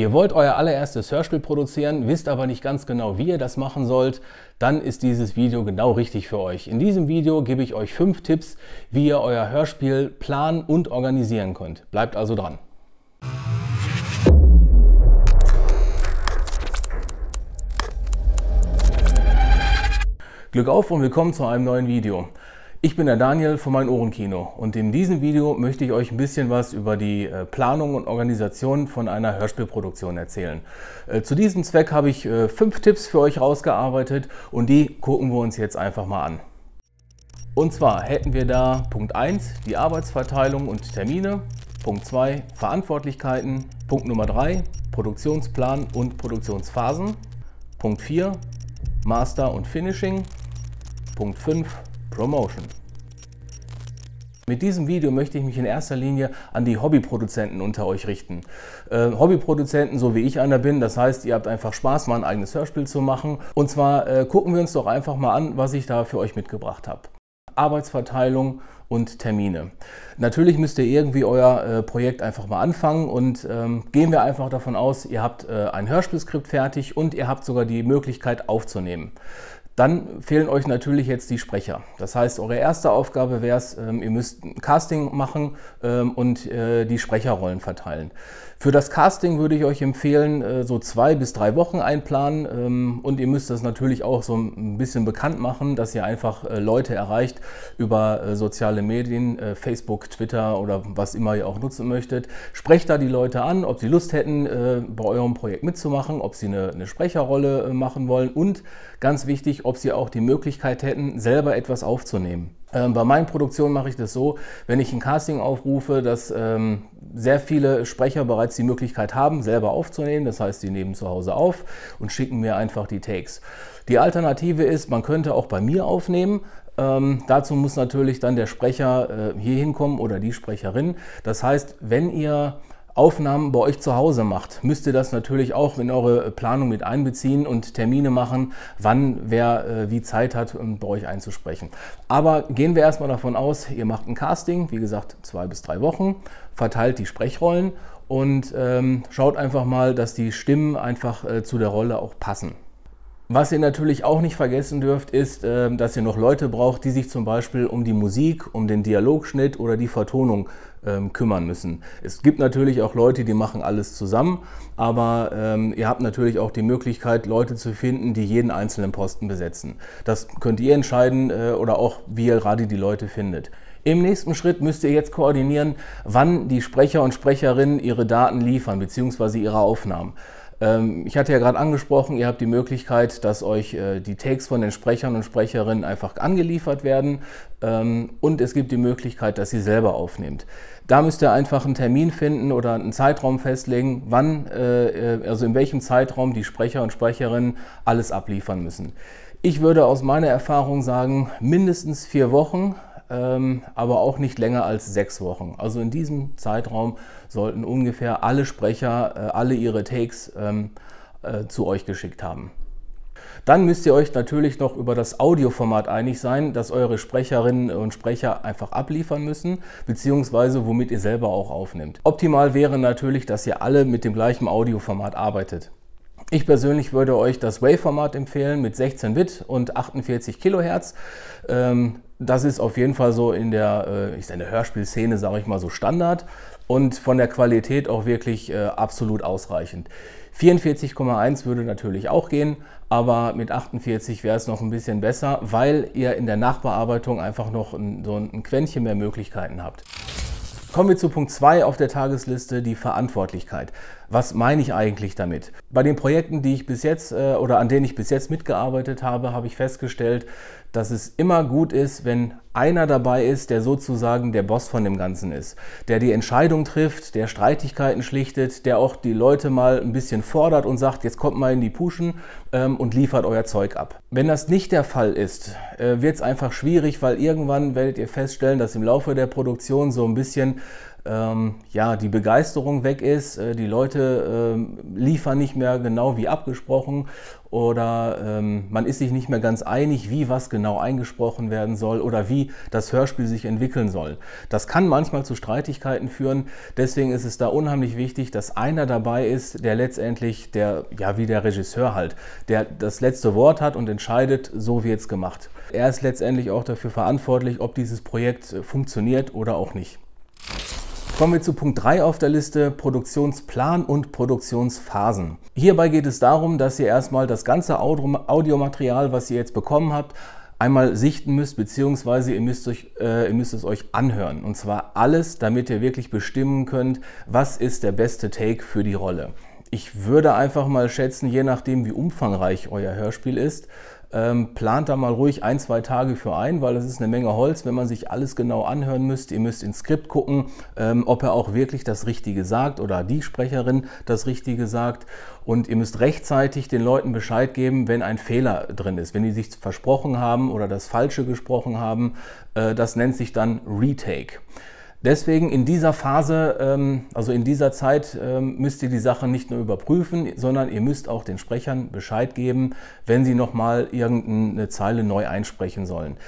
Ihr wollt euer allererstes Hörspiel produzieren, wisst aber nicht ganz genau, wie ihr das machen sollt, dann ist dieses Video genau richtig für euch. In diesem Video gebe ich euch fünf Tipps, wie ihr euer Hörspiel planen und organisieren könnt. Bleibt also dran. Glück auf und willkommen zu einem neuen Video. Ich bin der Daniel von Mein Ohrenkino und in diesem Video möchte ich euch ein bisschen was über die äh, Planung und Organisation von einer Hörspielproduktion erzählen. Äh, zu diesem Zweck habe ich äh, fünf Tipps für euch rausgearbeitet und die gucken wir uns jetzt einfach mal an. Und zwar hätten wir da Punkt 1 die Arbeitsverteilung und Termine, Punkt 2 Verantwortlichkeiten, Punkt Nummer 3 Produktionsplan und Produktionsphasen, Punkt 4 Master und Finishing, Punkt 5 Promotion. Mit diesem Video möchte ich mich in erster Linie an die Hobbyproduzenten unter euch richten. Äh, Hobbyproduzenten, so wie ich einer bin, das heißt, ihr habt einfach Spaß, mal ein eigenes Hörspiel zu machen. Und zwar äh, gucken wir uns doch einfach mal an, was ich da für euch mitgebracht habe. Arbeitsverteilung und Termine. Natürlich müsst ihr irgendwie euer äh, Projekt einfach mal anfangen und ähm, gehen wir einfach davon aus, ihr habt äh, ein Hörspielskript fertig und ihr habt sogar die Möglichkeit aufzunehmen. Dann fehlen euch natürlich jetzt die Sprecher. Das heißt, eure erste Aufgabe wäre es, ähm, ihr müsst ein Casting machen ähm, und äh, die Sprecherrollen verteilen. Für das Casting würde ich euch empfehlen, äh, so zwei bis drei Wochen einplanen ähm, und ihr müsst das natürlich auch so ein bisschen bekannt machen, dass ihr einfach äh, Leute erreicht über äh, soziale Medien, Facebook, Twitter oder was immer ihr auch nutzen möchtet. Sprecht da die Leute an, ob sie Lust hätten, bei eurem Projekt mitzumachen, ob sie eine, eine Sprecherrolle machen wollen und ganz wichtig, ob sie auch die Möglichkeit hätten, selber etwas aufzunehmen. Ähm, bei meinen Produktionen mache ich das so, wenn ich ein Casting aufrufe, dass ähm, sehr viele Sprecher bereits die Möglichkeit haben, selber aufzunehmen. Das heißt, sie nehmen zu Hause auf und schicken mir einfach die Takes. Die Alternative ist, man könnte auch bei mir aufnehmen. Ähm, dazu muss natürlich dann der Sprecher äh, hier hinkommen oder die Sprecherin. Das heißt, wenn ihr Aufnahmen bei euch zu Hause macht, müsst ihr das natürlich auch in eure Planung mit einbeziehen und Termine machen, wann wer äh, wie Zeit hat, um bei euch einzusprechen. Aber gehen wir erstmal davon aus, ihr macht ein Casting, wie gesagt, zwei bis drei Wochen, verteilt die Sprechrollen und ähm, schaut einfach mal, dass die Stimmen einfach äh, zu der Rolle auch passen. Was ihr natürlich auch nicht vergessen dürft, ist, ähm, dass ihr noch Leute braucht, die sich zum Beispiel um die Musik, um den Dialogschnitt oder die Vertonung ähm, kümmern müssen. Es gibt natürlich auch Leute, die machen alles zusammen, aber ähm, ihr habt natürlich auch die Möglichkeit, Leute zu finden, die jeden einzelnen Posten besetzen. Das könnt ihr entscheiden äh, oder auch, wie ihr gerade die Leute findet. Im nächsten Schritt müsst ihr jetzt koordinieren, wann die Sprecher und Sprecherinnen ihre Daten liefern bzw. ihre Aufnahmen. Ähm, ich hatte ja gerade angesprochen, ihr habt die Möglichkeit, dass euch äh, die Takes von den Sprechern und Sprecherinnen einfach angeliefert werden ähm, und es gibt die Möglichkeit, dass ihr selber aufnehmt. Da müsst ihr einfach einen Termin finden oder einen Zeitraum festlegen, wann, äh, äh, also in welchem Zeitraum die Sprecher und Sprecherinnen alles abliefern müssen. Ich würde aus meiner Erfahrung sagen, mindestens vier Wochen, aber auch nicht länger als sechs Wochen. Also in diesem Zeitraum sollten ungefähr alle Sprecher äh, alle ihre Takes ähm, äh, zu euch geschickt haben. Dann müsst ihr euch natürlich noch über das Audioformat einig sein, das eure Sprecherinnen und Sprecher einfach abliefern müssen, beziehungsweise womit ihr selber auch aufnimmt. Optimal wäre natürlich, dass ihr alle mit dem gleichen Audioformat arbeitet. Ich persönlich würde euch das Wave-Format empfehlen mit 16 Bit und 48 Kilohertz. Ähm, das ist auf jeden Fall so in der, äh, ich sage, in der Hörspielszene, sage ich mal, so Standard und von der Qualität auch wirklich äh, absolut ausreichend. 44,1 würde natürlich auch gehen, aber mit 48 wäre es noch ein bisschen besser, weil ihr in der Nachbearbeitung einfach noch ein, so ein Quäntchen mehr Möglichkeiten habt. Kommen wir zu Punkt 2 auf der Tagesliste, die Verantwortlichkeit. Was meine ich eigentlich damit? Bei den Projekten, die ich bis jetzt äh, oder an denen ich bis jetzt mitgearbeitet habe, habe ich festgestellt, dass es immer gut ist, wenn einer dabei ist, der sozusagen der Boss von dem Ganzen ist, der die Entscheidung trifft, der Streitigkeiten schlichtet, der auch die Leute mal ein bisschen fordert und sagt, jetzt kommt mal in die Puschen ähm, und liefert euer Zeug ab. Wenn das nicht der Fall ist, äh, wird es einfach schwierig, weil irgendwann werdet ihr feststellen, dass im Laufe der Produktion so ein bisschen ähm, ja, die Begeisterung weg ist, äh, die Leute äh, liefern nicht mehr genau wie abgesprochen oder ähm, man ist sich nicht mehr ganz einig, wie was genau eingesprochen werden soll oder wie das Hörspiel sich entwickeln soll. Das kann manchmal zu Streitigkeiten führen. Deswegen ist es da unheimlich wichtig, dass einer dabei ist, der letztendlich, der, ja, wie der Regisseur halt, der das letzte Wort hat und entscheidet, so wird es gemacht. Er ist letztendlich auch dafür verantwortlich, ob dieses Projekt äh, funktioniert oder auch nicht. Kommen wir zu Punkt 3 auf der Liste, Produktionsplan und Produktionsphasen. Hierbei geht es darum, dass ihr erstmal das ganze Audiomaterial, was ihr jetzt bekommen habt, einmal sichten müsst, beziehungsweise ihr müsst, euch, äh, ihr müsst es euch anhören. Und zwar alles, damit ihr wirklich bestimmen könnt, was ist der beste Take für die Rolle. Ich würde einfach mal schätzen, je nachdem, wie umfangreich euer Hörspiel ist, ähm, plant da mal ruhig ein, zwei Tage für ein, weil das ist eine Menge Holz, wenn man sich alles genau anhören müsst. Ihr müsst ins Skript gucken, ähm, ob er auch wirklich das Richtige sagt oder die Sprecherin das Richtige sagt. Und ihr müsst rechtzeitig den Leuten Bescheid geben, wenn ein Fehler drin ist, wenn die sich versprochen haben oder das Falsche gesprochen haben. Äh, das nennt sich dann Retake. Deswegen in dieser Phase, ähm, also in dieser Zeit, ähm, müsst ihr die Sache nicht nur überprüfen, sondern ihr müsst auch den Sprechern Bescheid geben, wenn sie nochmal irgendeine Zeile neu einsprechen sollen.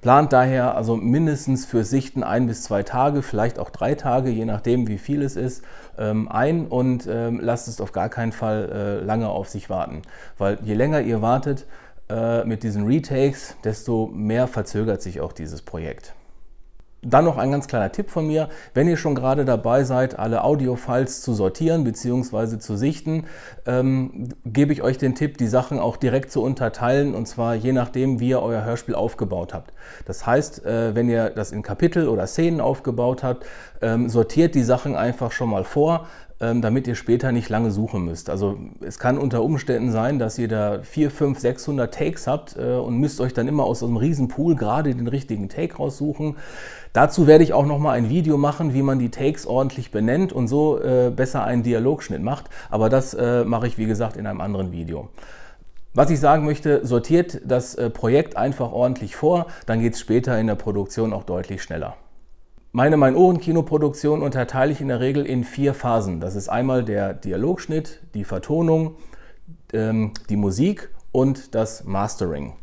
Plant daher also mindestens für Sichten ein bis zwei Tage, vielleicht auch drei Tage, je nachdem wie viel es ist, ähm, ein und lasst es auf gar keinen Fall äh, lange auf sich warten. Weil je länger ihr wartet äh, mit diesen Retakes, desto mehr verzögert sich auch dieses Projekt. Dann noch ein ganz kleiner Tipp von mir, wenn ihr schon gerade dabei seid, alle Audio-Files zu sortieren bzw. zu sichten, ähm, gebe ich euch den Tipp, die Sachen auch direkt zu unterteilen und zwar je nachdem, wie ihr euer Hörspiel aufgebaut habt. Das heißt, äh, wenn ihr das in Kapitel oder Szenen aufgebaut habt, ähm, sortiert die Sachen einfach schon mal vor, damit ihr später nicht lange suchen müsst. Also es kann unter Umständen sein, dass ihr da 4, 5, 600 Takes habt äh, und müsst euch dann immer aus einem riesen Pool gerade den richtigen Take raussuchen. Dazu werde ich auch noch mal ein Video machen, wie man die Takes ordentlich benennt und so äh, besser einen Dialogschnitt macht. Aber das äh, mache ich, wie gesagt, in einem anderen Video. Was ich sagen möchte, sortiert das Projekt einfach ordentlich vor, dann geht es später in der Produktion auch deutlich schneller. Meine Mein-Ohren-Kinoproduktion unterteile ich in der Regel in vier Phasen. Das ist einmal der Dialogschnitt, die Vertonung, ähm, die Musik und das Mastering.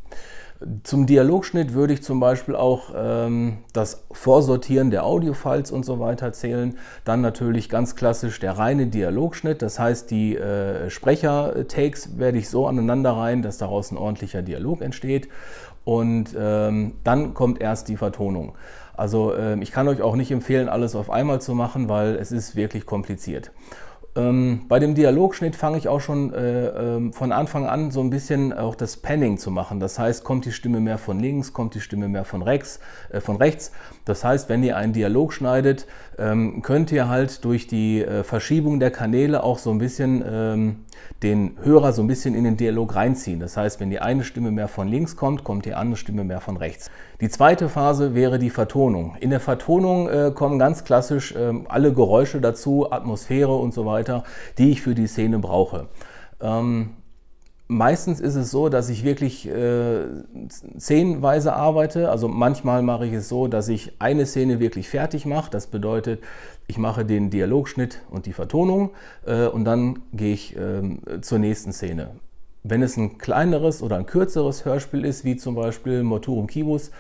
Zum Dialogschnitt würde ich zum Beispiel auch ähm, das Vorsortieren der Audiofiles und so weiter zählen. Dann natürlich ganz klassisch der reine Dialogschnitt. Das heißt, die äh, Sprecher-Takes werde ich so aneinander rein, dass daraus ein ordentlicher Dialog entsteht. Und ähm, dann kommt erst die Vertonung. Also äh, ich kann euch auch nicht empfehlen, alles auf einmal zu machen, weil es ist wirklich kompliziert. Ähm, bei dem Dialogschnitt fange ich auch schon äh, äh, von Anfang an so ein bisschen auch das Panning zu machen. Das heißt, kommt die Stimme mehr von links, kommt die Stimme mehr von rechts. Äh, von rechts. Das heißt, wenn ihr einen Dialog schneidet, ähm, könnt ihr halt durch die äh, Verschiebung der Kanäle auch so ein bisschen ähm, den Hörer so ein bisschen in den Dialog reinziehen. Das heißt, wenn die eine Stimme mehr von links kommt, kommt die andere Stimme mehr von rechts. Die zweite Phase wäre die Vertonung. In der Vertonung äh, kommen ganz klassisch äh, alle Geräusche dazu, Atmosphäre und so weiter, die ich für die Szene brauche. Ähm, Meistens ist es so, dass ich wirklich äh, szenenweise arbeite. Also manchmal mache ich es so, dass ich eine Szene wirklich fertig mache. Das bedeutet, ich mache den Dialogschnitt und die Vertonung äh, und dann gehe ich äh, zur nächsten Szene. Wenn es ein kleineres oder ein kürzeres Hörspiel ist, wie zum Beispiel Motorum Kibus,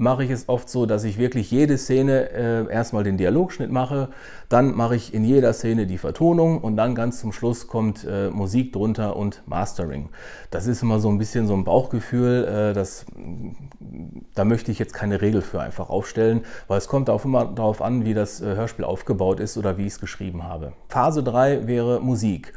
mache ich es oft so, dass ich wirklich jede Szene äh, erstmal den Dialogschnitt mache, dann mache ich in jeder Szene die Vertonung und dann ganz zum Schluss kommt äh, Musik drunter und Mastering. Das ist immer so ein bisschen so ein Bauchgefühl, äh, das, da möchte ich jetzt keine Regel für einfach aufstellen, weil es kommt auch immer darauf an, wie das äh, Hörspiel aufgebaut ist oder wie ich es geschrieben habe. Phase 3 wäre Musik.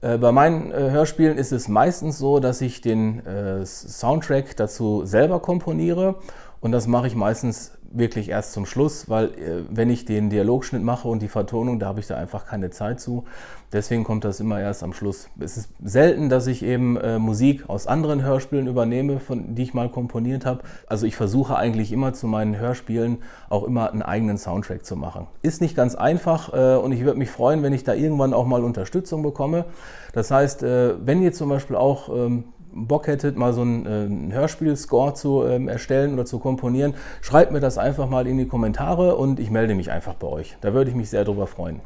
Äh, bei meinen äh, Hörspielen ist es meistens so, dass ich den Soundtrack dazu selber komponiere und das mache ich meistens wirklich erst zum Schluss, weil äh, wenn ich den Dialogschnitt mache und die Vertonung, da habe ich da einfach keine Zeit zu. Deswegen kommt das immer erst am Schluss. Es ist selten, dass ich eben äh, Musik aus anderen Hörspielen übernehme, von, die ich mal komponiert habe. Also ich versuche eigentlich immer zu meinen Hörspielen auch immer einen eigenen Soundtrack zu machen. Ist nicht ganz einfach äh, und ich würde mich freuen, wenn ich da irgendwann auch mal Unterstützung bekomme. Das heißt, äh, wenn ihr zum Beispiel auch ähm, Bock hättet, mal so einen äh, Hörspiel-Score zu ähm, erstellen oder zu komponieren, schreibt mir das einfach mal in die Kommentare und ich melde mich einfach bei euch. Da würde ich mich sehr drüber freuen.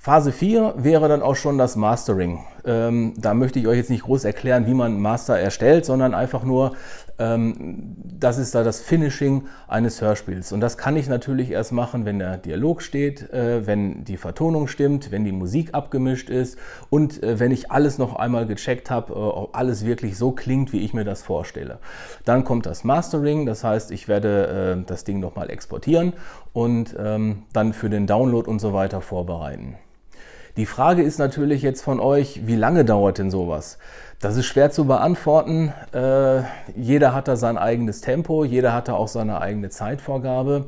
Phase 4 wäre dann auch schon das Mastering. Ähm, da möchte ich euch jetzt nicht groß erklären, wie man Master erstellt, sondern einfach nur, das ist da das Finishing eines Hörspiels. Und das kann ich natürlich erst machen, wenn der Dialog steht, äh, wenn die Vertonung stimmt, wenn die Musik abgemischt ist und äh, wenn ich alles noch einmal gecheckt habe, äh, ob alles wirklich so klingt, wie ich mir das vorstelle. Dann kommt das Mastering, das heißt, ich werde das Ding nochmal exportieren und ähm, dann für den Download und so weiter vorbereiten. Die Frage ist natürlich jetzt von euch, wie lange dauert denn sowas? Das ist schwer zu beantworten. Äh, jeder hat da sein eigenes Tempo, jeder hat da auch seine eigene Zeitvorgabe.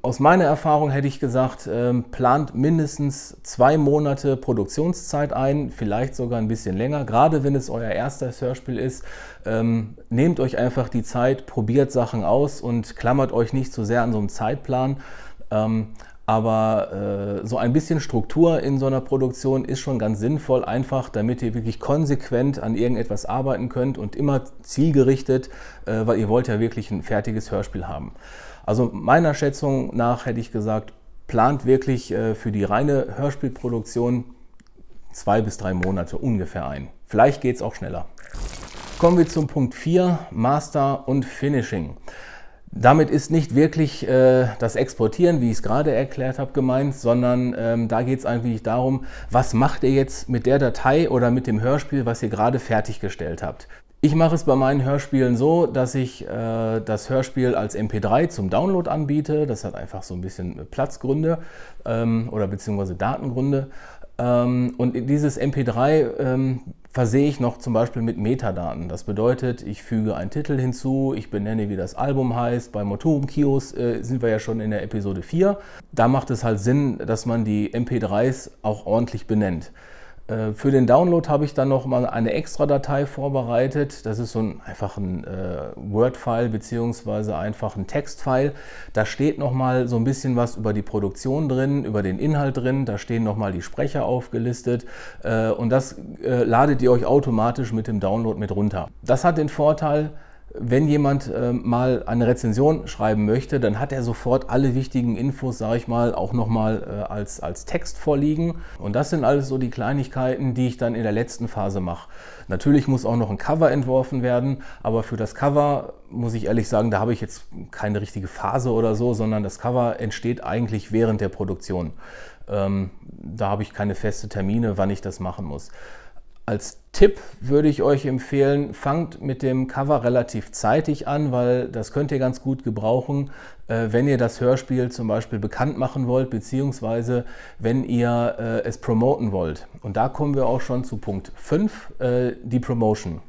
Aus meiner Erfahrung hätte ich gesagt, äh, plant mindestens zwei Monate Produktionszeit ein, vielleicht sogar ein bisschen länger, gerade wenn es euer erstes Hörspiel ist. Ähm, nehmt euch einfach die Zeit, probiert Sachen aus und klammert euch nicht zu sehr an so einem Zeitplan. Ähm, aber äh, so ein bisschen Struktur in so einer Produktion ist schon ganz sinnvoll, einfach damit ihr wirklich konsequent an irgendetwas arbeiten könnt und immer zielgerichtet, äh, weil ihr wollt ja wirklich ein fertiges Hörspiel haben. Also meiner Schätzung nach hätte ich gesagt, plant wirklich äh, für die reine Hörspielproduktion zwei bis drei Monate ungefähr ein. Vielleicht geht es auch schneller. Kommen wir zum Punkt 4, Master und Finishing. Damit ist nicht wirklich äh, das Exportieren, wie ich es gerade erklärt habe, gemeint, sondern ähm, da geht es eigentlich darum, was macht ihr jetzt mit der Datei oder mit dem Hörspiel, was ihr gerade fertiggestellt habt. Ich mache es bei meinen Hörspielen so, dass ich äh, das Hörspiel als MP3 zum Download anbiete. Das hat einfach so ein bisschen Platzgründe ähm, oder beziehungsweise Datengründe. Ähm, und dieses MP3 ähm, versehe ich noch zum Beispiel mit Metadaten. Das bedeutet, ich füge einen Titel hinzu, ich benenne, wie das Album heißt. Bei Motorum Kios äh, sind wir ja schon in der Episode 4. Da macht es halt Sinn, dass man die MP3s auch ordentlich benennt. Äh, für den Download habe ich dann noch mal eine extra Datei vorbereitet. Das ist so ein, einfach ein äh, Word-File bzw. einfach ein Text-File. Da steht noch mal so ein bisschen was über die Produktion drin, über den Inhalt drin. Da stehen noch mal die Sprecher aufgelistet äh, und das äh, ladet ihr euch automatisch mit dem Download mit runter. Das hat den Vorteil, wenn jemand äh, mal eine Rezension schreiben möchte, dann hat er sofort alle wichtigen Infos, sage ich mal, auch nochmal äh, als, als Text vorliegen. Und das sind alles so die Kleinigkeiten, die ich dann in der letzten Phase mache. Natürlich muss auch noch ein Cover entworfen werden, aber für das Cover muss ich ehrlich sagen, da habe ich jetzt keine richtige Phase oder so, sondern das Cover entsteht eigentlich während der Produktion. Ähm, da habe ich keine feste Termine, wann ich das machen muss. Als Tipp würde ich euch empfehlen, fangt mit dem Cover relativ zeitig an, weil das könnt ihr ganz gut gebrauchen, äh, wenn ihr das Hörspiel zum Beispiel bekannt machen wollt, beziehungsweise wenn ihr äh, es promoten wollt. Und da kommen wir auch schon zu Punkt 5, äh, die Promotion.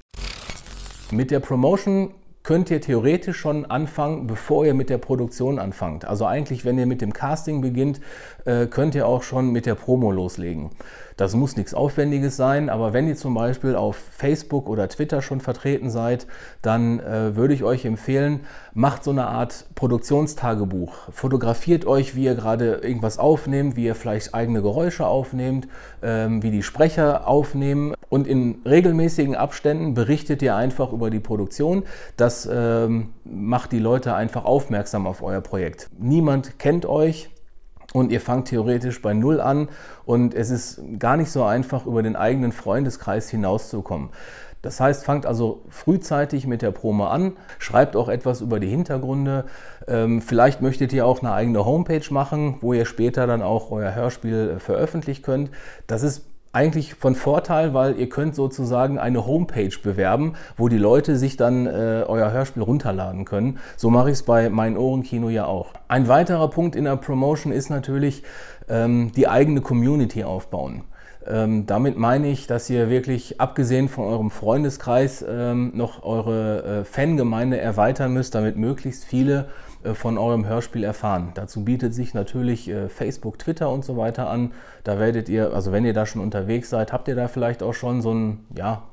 Mit der Promotion könnt ihr theoretisch schon anfangen, bevor ihr mit der Produktion anfangt. Also eigentlich, wenn ihr mit dem Casting beginnt, könnt ihr auch schon mit der Promo loslegen. Das muss nichts Aufwendiges sein, aber wenn ihr zum Beispiel auf Facebook oder Twitter schon vertreten seid, dann äh, würde ich euch empfehlen, macht so eine Art Produktionstagebuch. Fotografiert euch, wie ihr gerade irgendwas aufnehmt, wie ihr vielleicht eigene Geräusche aufnehmt, ähm, wie die Sprecher aufnehmen und in regelmäßigen Abständen berichtet ihr einfach über die Produktion. Das ähm, macht die Leute einfach aufmerksam auf euer Projekt. Niemand kennt euch, und ihr fangt theoretisch bei Null an und es ist gar nicht so einfach, über den eigenen Freundeskreis hinauszukommen. Das heißt, fangt also frühzeitig mit der Promo an, schreibt auch etwas über die Hintergründe. Ähm, vielleicht möchtet ihr auch eine eigene Homepage machen, wo ihr später dann auch euer Hörspiel äh, veröffentlichen könnt. Das ist eigentlich von Vorteil, weil ihr könnt sozusagen eine Homepage bewerben, wo die Leute sich dann äh, euer Hörspiel runterladen können. So mache ich es bei Mein Ohrenkino ja auch. Ein weiterer Punkt in der Promotion ist natürlich ähm, die eigene Community aufbauen. Ähm, damit meine ich, dass ihr wirklich abgesehen von eurem Freundeskreis ähm, noch eure äh, Fangemeinde erweitern müsst, damit möglichst viele von eurem Hörspiel erfahren. Dazu bietet sich natürlich äh, Facebook, Twitter und so weiter an. Da werdet ihr, also wenn ihr da schon unterwegs seid, habt ihr da vielleicht auch schon so ein, ja,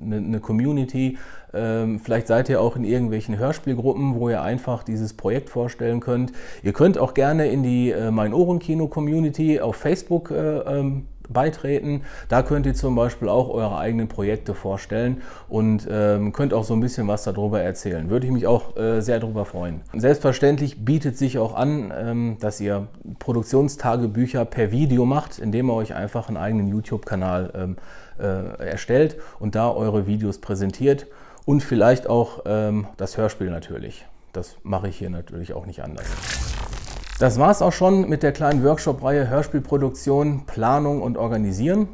eine, eine Community. Ähm, vielleicht seid ihr auch in irgendwelchen Hörspielgruppen, wo ihr einfach dieses Projekt vorstellen könnt. Ihr könnt auch gerne in die äh, Mein Ohren Kino Community auf Facebook äh, ähm, beitreten. Da könnt ihr zum Beispiel auch eure eigenen Projekte vorstellen und ähm, könnt auch so ein bisschen was darüber erzählen. Würde ich mich auch äh, sehr darüber freuen. Selbstverständlich bietet sich auch an, ähm, dass ihr Produktionstagebücher per Video macht, indem ihr euch einfach einen eigenen YouTube-Kanal ähm, äh, erstellt und da eure Videos präsentiert und vielleicht auch ähm, das Hörspiel natürlich. Das mache ich hier natürlich auch nicht anders. Das war es auch schon mit der kleinen Workshop-Reihe Hörspielproduktion, Planung und Organisieren.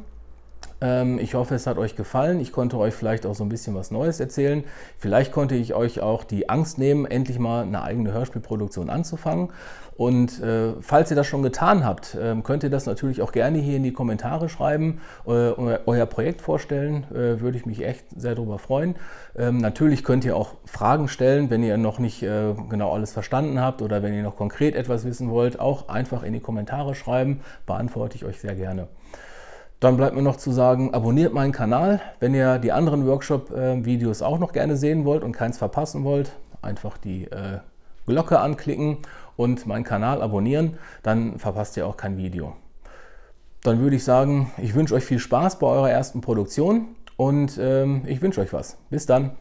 Ähm, ich hoffe, es hat euch gefallen. Ich konnte euch vielleicht auch so ein bisschen was Neues erzählen. Vielleicht konnte ich euch auch die Angst nehmen, endlich mal eine eigene Hörspielproduktion anzufangen. Und äh, falls ihr das schon getan habt, äh, könnt ihr das natürlich auch gerne hier in die Kommentare schreiben, äh, euer Projekt vorstellen. Äh, würde ich mich echt sehr darüber freuen. Ähm, natürlich könnt ihr auch Fragen stellen, wenn ihr noch nicht äh, genau alles verstanden habt oder wenn ihr noch konkret etwas wissen wollt. Auch einfach in die Kommentare schreiben, beantworte ich euch sehr gerne. Dann bleibt mir noch zu sagen, abonniert meinen Kanal. Wenn ihr die anderen Workshop-Videos auch noch gerne sehen wollt und keins verpassen wollt, einfach die äh, Glocke anklicken und meinen Kanal abonnieren, dann verpasst ihr auch kein Video. Dann würde ich sagen, ich wünsche euch viel Spaß bei eurer ersten Produktion und ähm, ich wünsche euch was. Bis dann.